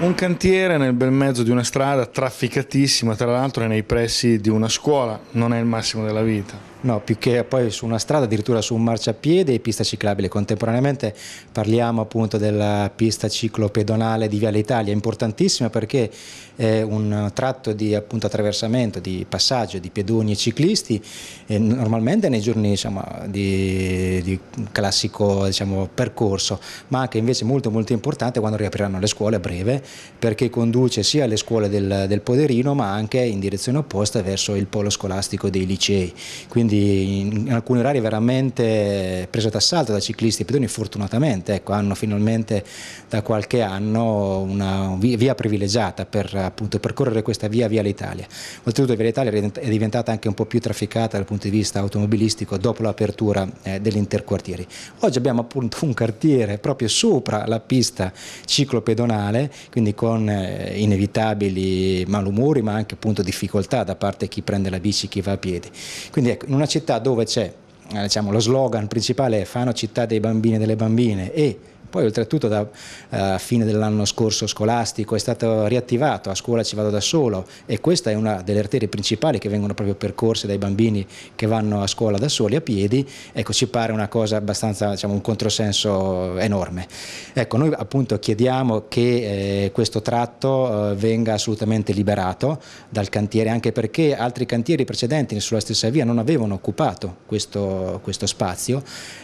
Un cantiere nel bel mezzo di una strada trafficatissima, tra l'altro è nei pressi di una scuola, non è il massimo della vita. No, più che poi su una strada, addirittura su un marciapiede e pista ciclabile. Contemporaneamente parliamo appunto della pista ciclopedonale di Viale Italia, importantissima perché è un tratto di appunto, attraversamento, di passaggio di pedoni e ciclisti, e normalmente nei giorni diciamo, di, di, classico diciamo, percorso, ma anche invece molto molto importante quando riapriranno le scuole a breve, perché conduce sia alle scuole del, del Poderino ma anche in direzione opposta verso il polo scolastico dei licei. Quindi quindi in alcuni orari veramente preso d'assalto da ciclisti e pedoni fortunatamente ecco, hanno finalmente da qualche anno una via privilegiata per appunto, percorrere questa via Via l'Italia. Oltretutto Via l'Italia è diventata anche un po' più trafficata dal punto di vista automobilistico dopo l'apertura eh, degli interquartieri. Oggi abbiamo appunto un quartiere proprio sopra la pista ciclopedonale, quindi con eh, inevitabili malumori ma anche appunto difficoltà da parte di chi prende la bici, chi va a piedi. Quindi ecco, in una città dove c'è eh, diciamo, lo slogan principale è Fano città dei bambini e delle bambine e poi oltretutto da uh, fine dell'anno scorso scolastico è stato riattivato, a scuola ci vado da solo e questa è una delle arterie principali che vengono proprio percorse dai bambini che vanno a scuola da soli a piedi, ecco ci pare una cosa abbastanza, diciamo un controsenso enorme. Ecco noi appunto chiediamo che eh, questo tratto eh, venga assolutamente liberato dal cantiere anche perché altri cantieri precedenti sulla stessa via non avevano occupato questo, questo spazio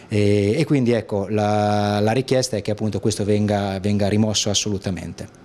e, e, quindi ecco la, la richiesta è che appunto questo venga, venga rimosso assolutamente.